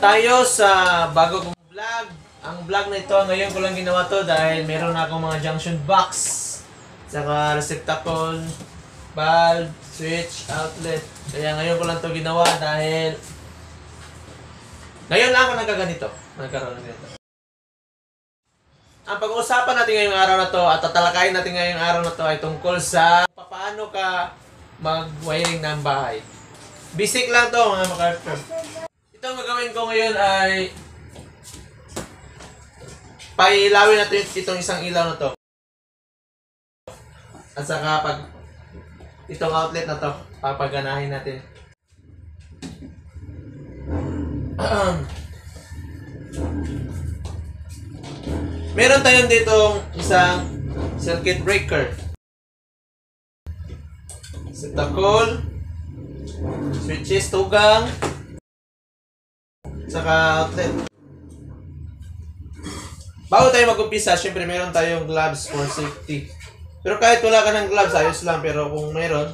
Tayo sa bago kong vlog. Ang vlog na ito, ngayon ko lang ginawa to dahil meron na akong mga junction box. Saka receptacle, valve, switch, outlet. Kaya ngayon ko lang to ginawa dahil ngayon lang ako nagkaganito. Nagkaroon ng ganito. Ang pag-uusapan natin ngayong araw na to at tatalakayin natin ngayong araw na to ay tungkol sa paano ka mag-wiring ng bahay. Basic lang to mga makarter. Ito ang gagawin ko ngayon ay pailawin natin itong isang ilaw na to. At saka pag itong outlet na to, papaganahin natin. Meron tayong ditong isang circuit breaker. Septacle, switches, tugang, saka outlet. Bago tayo mag-umpisa, syempre meron tayong gloves for safety. Pero kahit wala ka ng gloves, ayos lang. Pero kung meron,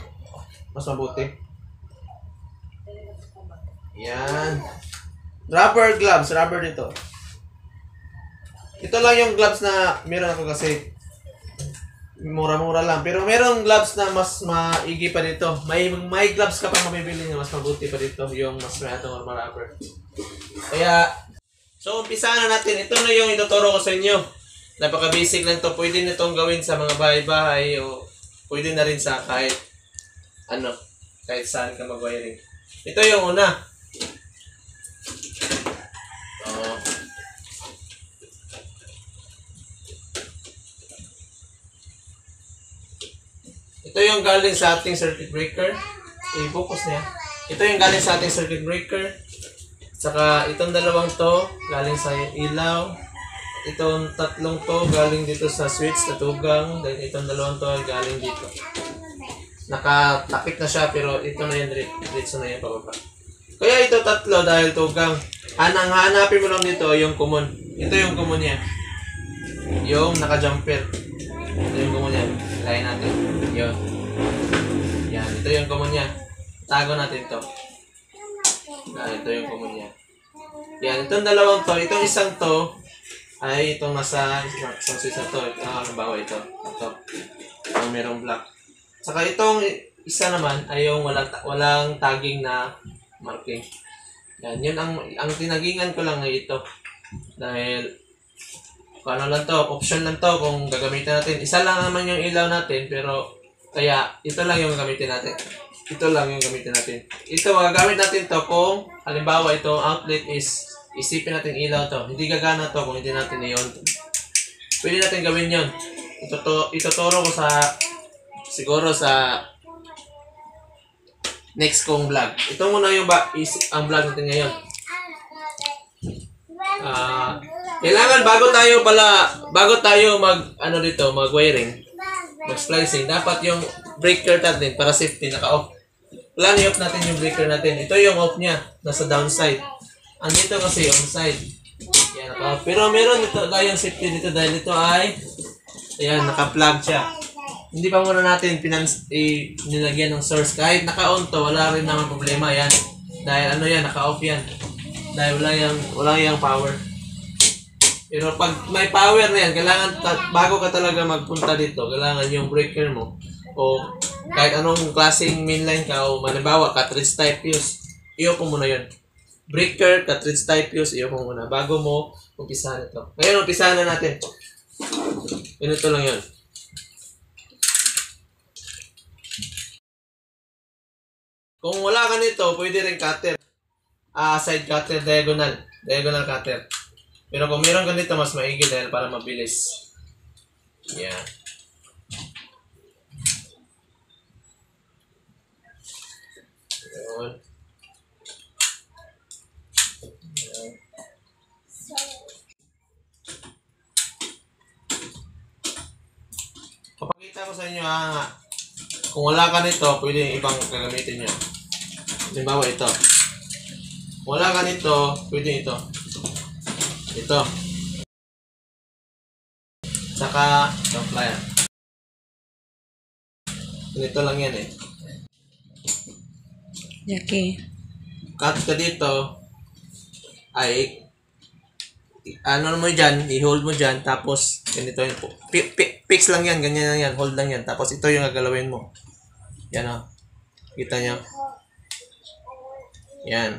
mas mabuti. Yan. Rubber gloves, rubber dito. Ito lang yung gloves na meron ako kasi mura-mura lang. Pero merong gloves na mas maigi pa dito. May may gloves ka pa mabibili na mas mabuti pa dito. Yung mas may atong rubber. Kaya, so umpisa na natin. Ito na yung ituturo ko sa inyo. Napaka-basic lang to. Pwede na itong gawin sa mga bahay-bahay o pwede na rin sa kahit ano, kahit saan ka mag-wiring. Ito yung una. Oh. Ito yung galing sa ating circuit breaker. I-focus niya. Ito yung galing sa ating circuit breaker. Saka itong dalawang to, galing sa ilaw. Itong tatlong to, galing dito sa switch na tugang. Then itong dalawang to, galing dito. Nakatakip na siya, pero ito na yung diretso na yung pababa. Kaya ito tatlo dahil tugang. Anang hanapin mo lang dito yung common. Ito yung common niya. Yung naka-jumper. Ito yung common niya. Lain natin. Yun. Yan. Ito yung common niya. Tago natin to. Yan. Ito yung common niya. Yan. Itong dalawang to. Itong isang to ay itong nasa isang na to. Ito, halimbawa ito. Ito. Ang merong black. Saka itong isa naman ay yung walang, walang tagging na marking. Yan, yun ang ang tinagingan ko lang ay ito. Dahil kung ano lang to, option lang to kung gagamitin natin. Isa lang naman yung ilaw natin, pero kaya ito lang yung gagamitin natin. Ito lang yung gamitin natin. Ito, gagamit natin to kung halimbawa itong outlet is isipin natin ilaw to. Hindi gagana to kung hindi natin to. Pwede natin gawin yun. Ito to, ituturo ko sa siguro sa next kong vlog. Ito muna yung ba, is, ang vlog natin ngayon. Ah, kailangan bago tayo pala, bago tayo mag, ano dito, mag wiring, mag splicing, dapat yung breaker natin para safety naka-off. Plan off natin yung breaker natin. Ito yung off niya, nasa downside. Andito kasi on side. Yan, naka-off. Pero meron ito tayong safety dito dahil ito ay, ayan, naka-plug siya. Hindi pa muna natin pinans nilagyan ng source. Kahit naka-on to, wala rin naman problema yan. Dahil ano yan, naka-off yan. Dahil wala yung, wala yung power. Pero pag may power na yan, kailangan, bago ka talaga magpunta dito, kailangan yung breaker mo, o kahit anong klaseng mainline ka, o malimbawa, cartridge type use, iyo ko muna yun. Breaker, cartridge type use, iyo ko muna, bago mo umpisahan ito. Ngayon, umpisahan na natin. Ganito lang yun. Kung wala ka nito, pwede rin cutter. Ah, side cutter, diagonal. Diagonal cutter. Pero kung meron ka nito, mas maigi dahil para mabilis. Yan. Yun. Yan. Papakita ko sa inyo ha. Kung wala ka nito, pwede yung ibang gagamitin nyo. Halimbawa ito. Kung wala ka nito, pwede ito. Ito. Saka, itong flyer. Ganito lang yan eh. Jackie. Cut ka dito. ay ano mo dyan, i-hold mo dyan, tapos ganito yun po. Pi- pi- fix lang yan, ganyan lang yan, hold lang yan. Tapos ito yung gagalawin mo. Yan o. Kita nyo? Yan.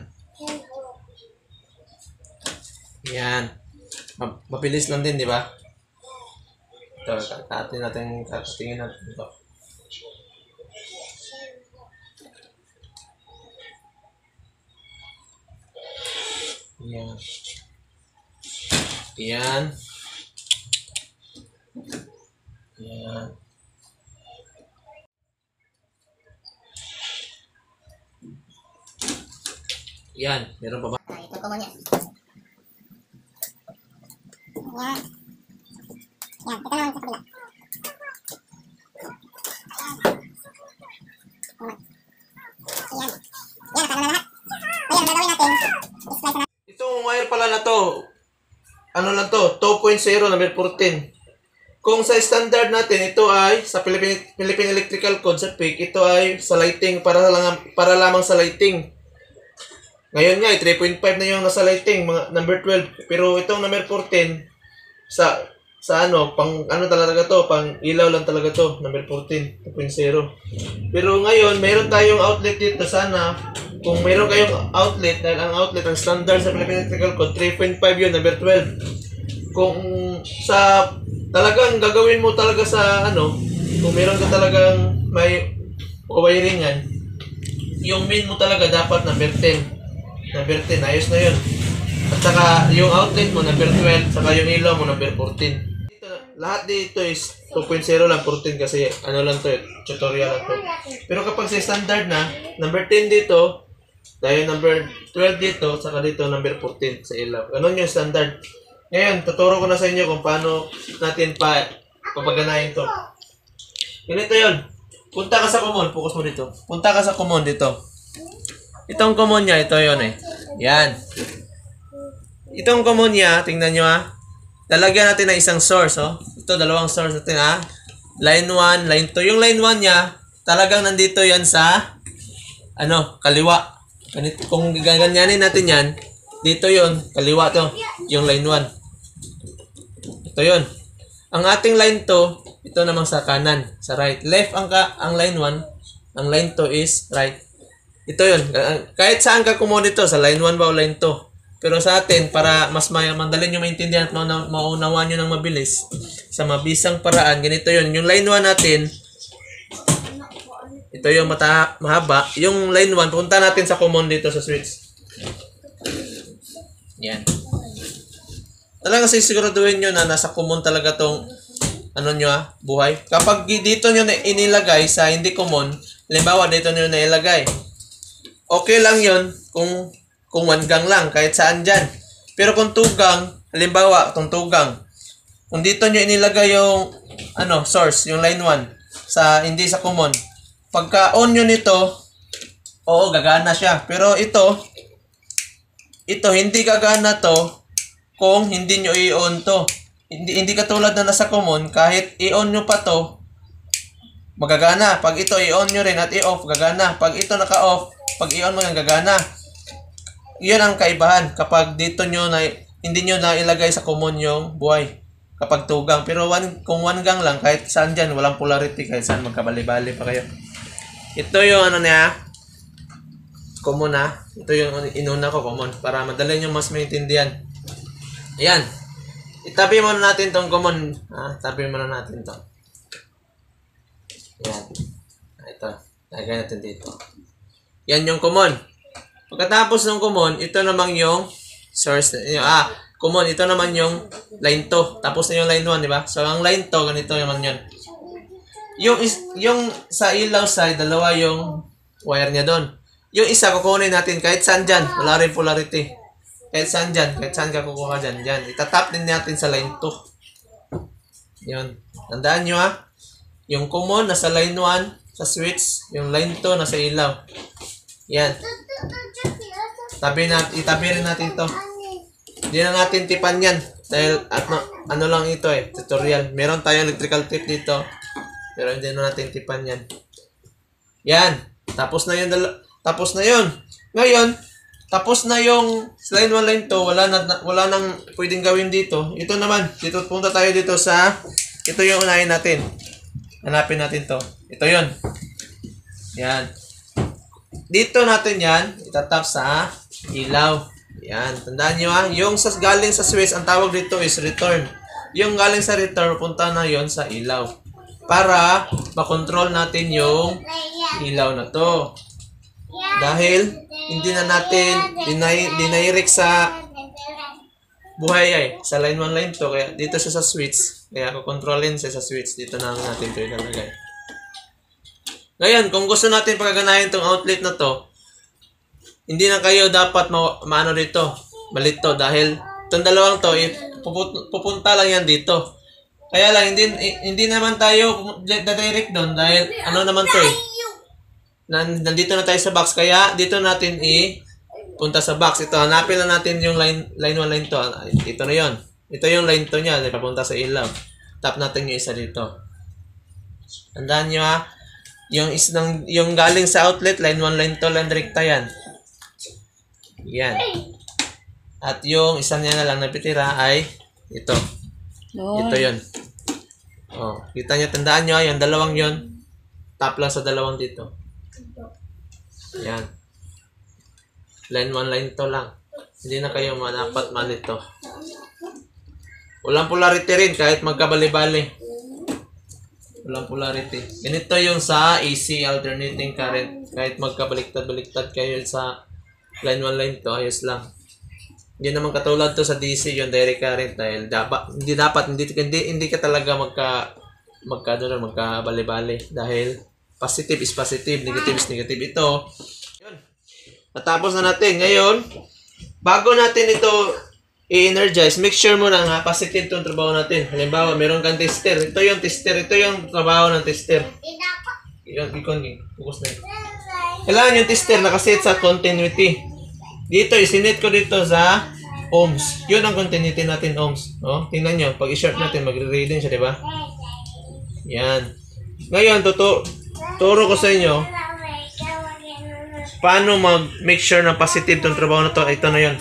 Yan. Ma- mabilis lang din, di ba? Ito, kakatin natin, kakatingin natin ito. Yan. Yan. Yan. Yan. Meron pa ba? Ito common yan. Yan. Yan, ito naman sa kabila. Common. Yan. Yan, nakano na lahat. Ayan, gagawin natin, i-slice na Itong wire pala na to, ano lang to, 2.0 number 14. Kung sa standard natin, ito ay sa Philippine, Philippine Electrical Code sa PIC, ito ay sa lighting, para, lang, para lamang sa lighting. Ngayon nga, eh, 3.5 na yung nasa lighting, mga number 12. Pero itong number 14, sa sa ano, pang ano talaga to, pang ilaw lang talaga to, number 14, 2.0. Pero ngayon, meron tayong outlet dito sana. Kung meron kayong outlet, dahil ang outlet, ang standard sa Philippine Electrical Code, 3.5 yun, number 12. Kung sa talagang gagawin mo talaga sa ano, kung meron ka talagang may wiringan, yung main mo talaga dapat number 10. Number 10, ayos na yun. At saka yung outlet mo number 12, saka yung ilaw mo number 14. Dito, lahat dito is 2.0 lang, 14 kasi ano lang to, eh, tutorial lang to. Pero kapag sa standard na, number 10 dito, dahil number 12 dito, saka dito number 14 sa ilaw. Ganun yung standard. Ngayon, tuturo ko na sa inyo kung paano natin pa papaganahin to. Ganito yun. Punta ka sa common, focus mo dito. Punta ka sa common dito. Itong common niya, ito yon eh. Yan. Itong common niya, tingnan nyo ah. Lalagyan natin ng isang source, oh. Ito, dalawang source natin, ah. Line 1, line 2. Yung line 1 niya, talagang nandito yan sa, ano, kaliwa. Ganito, kung gaganyanin natin yan, dito yon kaliwa to, yung line 1. Ito yon Ang ating line 2, ito namang sa kanan, sa right. Left ang, ka, ang line 1, ang line 2 is right. Ito yun. Kahit saan ka kumuha dito, sa line 1 ba o line 2. Pero sa atin, para mas may, madali nyo maintindihan at mauna, maunawaan nyo ng mabilis, sa mabisang paraan, ganito yun. Yung line 1 natin, ito yung mata, mahaba. Yung line 1, punta natin sa common dito sa switch. Yan. Talaga sisiguraduhin nyo na nasa common talaga tong ano nyo ah, buhay. Kapag dito nyo na inilagay sa hindi common, halimbawa dito nyo na ilagay, okay lang yon kung kung one gang lang, kahit saan dyan. Pero kung tugang, halimbawa, itong tugang, kung dito nyo inilagay yung ano, source, yung line 1, sa, hindi sa common, pagka on nyo nito, oo, gagana siya. Pero ito, ito, hindi gagana to kung hindi nyo i-on to. Hindi, hindi katulad na nasa common, kahit i-on nyo pa to, magagana. Pag ito i-on nyo rin at i-off, gagana. Pag ito naka-off, pag i-on mo yan, gagana. Yan ang kaibahan kapag dito nyo na, hindi nyo na ilagay sa common yung buhay. Kapag tugang. Pero one, kung one gang lang, kahit saan dyan, walang polarity, kahit saan magkabali-bali pa kayo. Ito yung ano niya, common ha. Ito yung inuna ko, common. Para madali nyo mas maintindihan. Ayan. Itabi muna natin tong common. Ha? Tabi muna natin to. Ayan. Ito. Lagay natin dito. Yan yung common. Pagkatapos ng common, ito namang yung source. Yung, ah, common. Ito naman yung line 2. Tapos na yung line 1, di ba? So, ang line 2, ganito naman yun. Yung, is, yung sa ilaw side, dalawa yung wire niya doon. Yung isa, kukunin natin kahit saan dyan. Wala rin polarity. Kahit saan dyan. Kahit saan ka kukuha dyan. Yan. Itatap din natin sa line 2. Yun. Tandaan nyo ha. Yung common, nasa line 1 sa switch. Yung line 2, nasa ilaw. Yan. Tabi natin, itabi rin natin to. Hindi na natin tipan yan. Dahil at no, ano lang ito eh, tutorial. Meron tayong electrical tip dito. Pero hindi na natin tipan yan. Yan. Tapos na yun. Tapos na yun. Ngayon, tapos na yung line 1, line 2, wala na, wala nang pwedeng gawin dito. Ito naman, dito punta tayo dito sa, ito yung unahin natin. Hanapin natin to. Ito yun. Yan. Dito natin yan, itatap sa ilaw. Yan. Tandaan nyo ha, yung sa, galing sa switch, ang tawag dito is return. Yung galing sa return, punta na yon sa ilaw. Para makontrol natin yung ilaw na to. Dahil hindi na natin dinairik sa buhay ay sa line 1 line 2 kaya dito siya sa switch. Kaya ako kontrolin siya sa switch. Dito na natin ito ilalagay. Ngayon kung gusto natin pagaganahin tong outlet na to hindi na kayo dapat ma maano dito malito. Dahil itong dalawang to pupu- pupunta lang yan dito kaya lang hindi hindi naman tayo direct doon dahil ano naman to eh. Nan, nandito na tayo sa box kaya dito natin i punta sa box. Ito hanapin na natin yung line line 1 line 2 Ah, ito na yon ito yung line 2 niya papunta sa ilaw. Tap natin yung isa dito. Tandaan nyo ha? Yung is ng yung galing sa outlet line 1 line 2 line direkta yan. Yan. At yung isa niya na lang napitira ay ito ito yon oh kita niyo tandaan nyo yung dalawang yon tap lang sa dalawang dito yan. Line 1, line 2 lang. Hindi na kayo manapat malito. Walang polarity rin kahit magkabali-bali. Walang polarity. Ganito yung sa AC alternating current. Kahit magkabaliktad-baliktad kayo sa line 1, line 2, ayos lang. Hindi naman katulad to sa DC yung direct current dahil dapat hindi dapat hindi hindi, hindi ka talaga magka magka doon magka bali dahil positive is positive, negative is negative. Ito, yun. Natapos na natin. Ngayon, bago natin ito i-energize, make sure mo na nga positive itong trabaho natin. Halimbawa, meron kang tester. Ito yung tester. Ito yung trabaho ng tester. Yun, ikon. Focus na yun. Kailangan yung tester nakaset sa continuity. Dito, isinet ko dito sa ohms. Yun ang continuity natin, ohms. Oh, tingnan nyo. Pag i-short natin, magre-reading siya, di ba? Yan. Ngayon, tuto, turo ko sa inyo paano mag-make sure na positive tong trabaho na to. Ito na yun.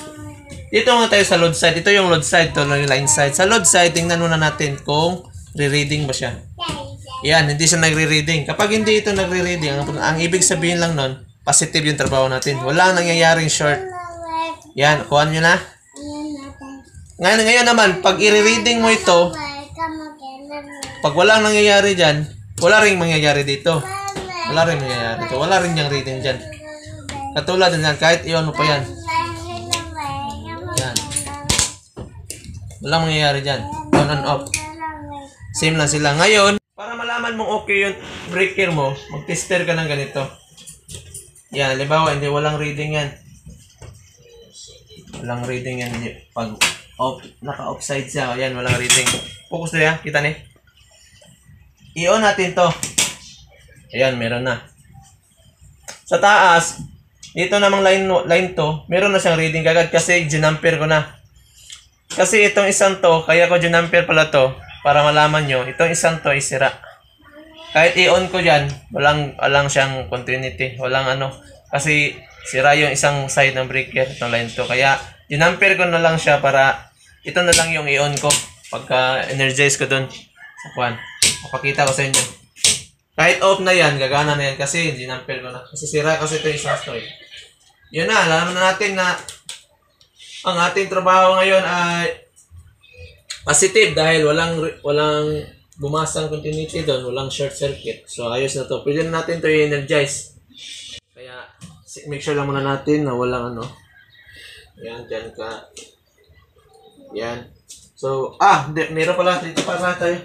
Dito nga tayo sa load side. Ito yung load side, to yung line side. Sa load side, tingnan muna natin kung re-reading ba siya. Yan, hindi siya nagre-reading. Kapag hindi ito nagre-reading, ang, ang ibig sabihin lang nun, positive yung trabaho natin. Walang nangyayaring short. Yan, kuha nyo na. Ngayon, ngayon naman, pag i-reading mo ito, pag walang nangyayari dyan, wala rin mangyayari dito. Wala rin mangyayari dito. Wala rin yung reading dyan. Katulad yan, kahit iyon mo pa yan. Yan. Walang mangyayari dyan. On and off. Same lang sila. Ngayon, para malaman mong okay yung breaker mo, mag-tester ka ng ganito. Yan, halimbawa, hindi walang reading yan. Walang reading yan. Pag off, naka-offside siya, yan, walang reading. Focus na yan, kita ni. I-on natin to. Ayan, meron na. Sa taas, dito namang line, line to, meron na siyang reading kagad kasi ginamper ko na. Kasi itong isang to, kaya ko ginamper pala to, para malaman nyo, itong isang to is sira. Kahit i-on ko dyan, walang, walang siyang continuity, walang ano. Kasi sira yung isang side ng breaker, itong line to. Kaya, ginamper ko na lang siya para, ito na lang yung i-on ko, pagka energize ko dun sa kwan. Papakita ko sa inyo. Kahit off na yan, gagana na yan kasi ginamper ko na. Kasi sira kasi ito yung isang to eh. Yun na, alam na natin na ang ating trabaho ngayon ay positive dahil walang walang bumasang continuity doon, walang short circuit. So ayos na to. Pwede na natin to i-energize. Kaya make sure lang muna natin na walang ano. Yan, dyan ka. Yan. So, ah, hindi, meron pala dito para tayo.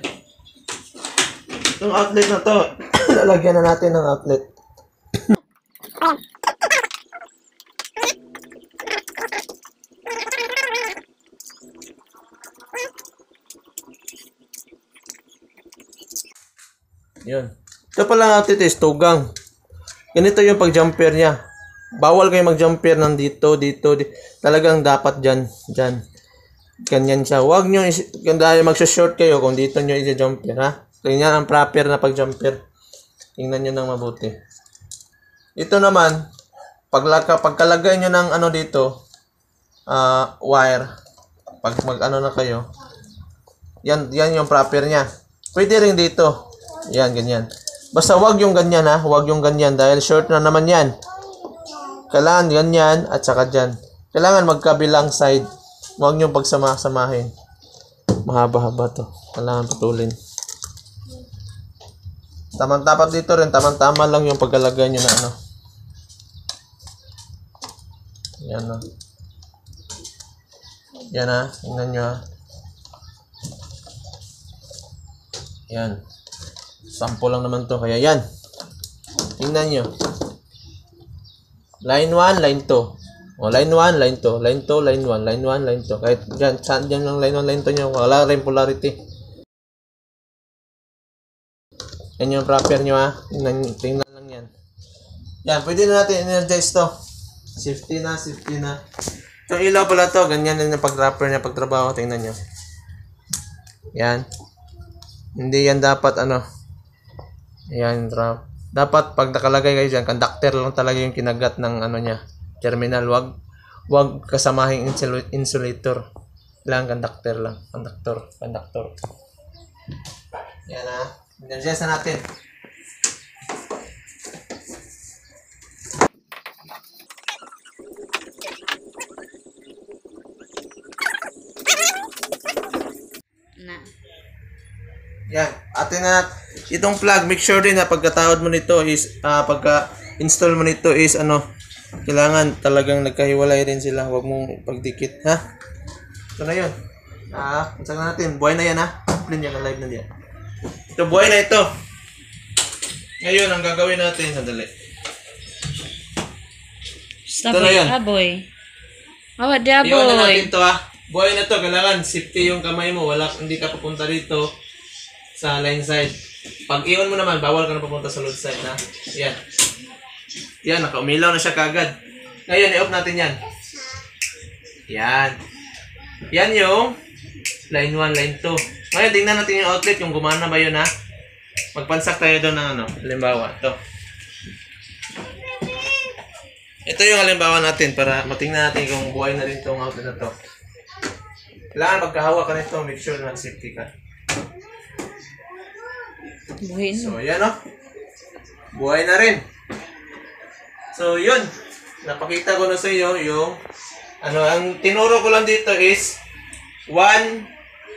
Yung outlet na to, lalagyan na natin ng outlet. Yun. Ito pala natin is tugang. Ganito yung pag-jumper niya. Bawal kayo mag-jumper ng dito, dito, di- Talagang dapat dyan, dyan. Ganyan siya. Huwag nyo, is- dahil mag-short kayo kung dito nyo i-jumper, ha? Ganyan ang proper na pag-jumper. Tingnan nyo ng mabuti. Ito naman, paglaka, pagkalagay nyo ng ano dito, ah, wire, pag mag ano na kayo, yan, yan yung proper niya. Pwede rin dito. Yan, ganyan. Basta wag yung ganyan ha, wag yung ganyan dahil short na naman yan. Kailangan ganyan at saka dyan. Kailangan magkabilang side. Huwag nyo pagsama-samahin. Mahaba-haba to. Kailangan putulin. Tamang tapat dito rin. Tamang-tama lang yung pagkalagay nyo na ano. Yan na. Yan ha. Tingnan nyo ha. Yan. Sample lang naman to. Kaya yan. Tingnan nyo. Line 1, line 2. O, line 1, line 2. Line 2, line 1. Line 1, line 2. Kahit dyan, saan dyan lang line 1, line 2 nyo. Wala rin polarity. Yan yung proper nyo ha. Tingnan, lang yan. Yan, pwede na natin energize to. Safety na, safety na. Itong ilaw pala to, ganyan din yung pag-wrapper niya, pagtrabaho. Tingnan nyo. Yan. Hindi yan dapat ano. Yan, wrap. Dapat pag nakalagay kayo dyan, conductor lang talaga yung kinagat ng ano niya. Terminal, wag wag kasamahing insul- insulator. Lang conductor lang. Conductor, conductor. Yan ha. Energize na natin. Na. Yan. Atin na itong plug, make sure din na pagkatawad mo nito is ah, pagka install mo nito is ano, kailangan talagang nagkahiwalay rin sila. Huwag mong pagdikit, ha? Ito na 'yon. Ah, unsa natin, buhay na 'yan ha. Plin yan, live na diyan. Ito buhay na ito. Ngayon, ang gagawin natin, sandali. Ito na yan. aboy. Awa, di Iwan na aboy. natin to ha. Buhay na to, kailangan safety yung kamay mo. Wala, hindi ka papunta dito sa line side. Pag iwan mo naman, bawal ka na papunta sa load side na. Yan. Yan, nakaumilaw na siya kagad. Ngayon, i-off natin yan. Yan. Yan yung line 1, line 2. Ngayon, tingnan natin yung outlet, yung gumana ba yun ha. Magpansak tayo doon ng ano, halimbawa, ito. Ito yung halimbawa natin para matingnan natin kung buhay na rin itong outlet na to. Kailangan magkahawak ka nito, make sure na safety ka. Buhin. So, yan o. Buhay na rin. So, yun. Napakita ko na sa iyo yung ano, ang tinuro ko lang dito is one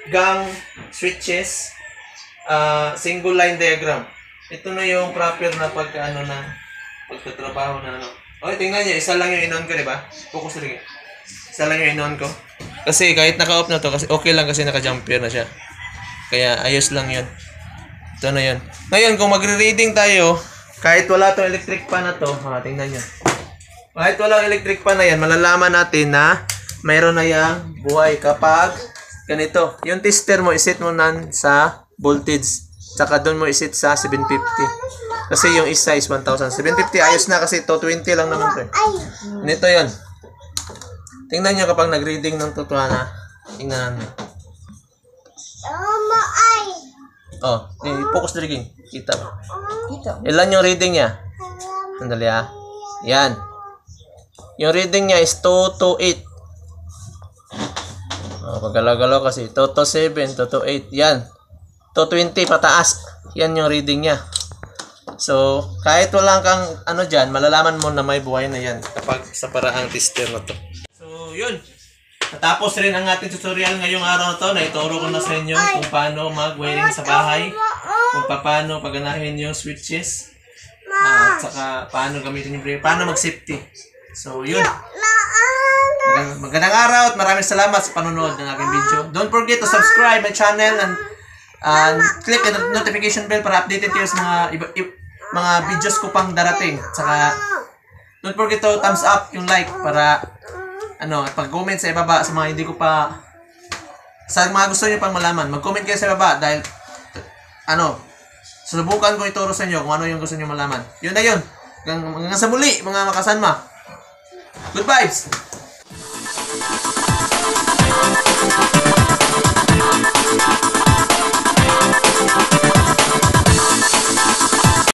gang switches uh, single line diagram. Ito na yung proper na pag ano na pagtatrabaho na ano. Okay, tingnan niyo, isa lang yung inon ko, di ba? Focus rin. Isa lang yung inon ko. Kasi kahit naka-off na to, kasi okay lang kasi naka-jumper na siya. Kaya ayos lang yun. Ito na yun. Ngayon, kung magre-reading tayo, kahit wala tong electric pan na to, ha, tingnan nyo. Kahit walang electric pan na yan, malalaman natin na mayroon na yung buhay kapag ganito. Yung tester mo, iset mo nan sa voltage. Tsaka doon mo iset sa 750. Kasi yung isa is 1,000. 750 ayos na kasi to 20 lang naman to. eh. Ganito yon. Tingnan nyo kapag nag-reading ng totoo na. Tingnan nyo. Mama, ay. Oh, eh, focus na rin. Kita mo. Ito. Ilan yung reading niya? Sandali ah. Yan. Yung reading niya is 2 to 8. Oh, pagalaw-galaw kasi. 2 to 7, 2 to 8. Yan. 220 pataas. Yan yung reading niya. So, kahit wala kang ano dyan, malalaman mo na may buhay na yan kapag sa paraang tester na to. So, yun. Natapos rin ang ating tutorial ngayong araw na to. Naituro ko na sa inyo kung paano mag-wiring sa bahay. Kung paano paganahin yung switches. At saka paano gamitin yung breaker. Paano mag-safety. So, yun. Magandang, magandang araw at maraming salamat sa panonood ng aking video. Don't forget to subscribe my channel and and click the notification bell para updated kayo sa mga iba, i- mga videos ko pang darating. Saka don't forget to thumbs up yung like para ano, pag-comment sa ibaba sa mga hindi ko pa sa mga gusto niyo pang malaman. Mag-comment kayo sa ibaba dahil ano, subukan ko ituro sa inyo kung ano yung gusto niyo malaman. Yun na yun. Hanggang, hanggang sa muli, mga makasanma. Good vibes!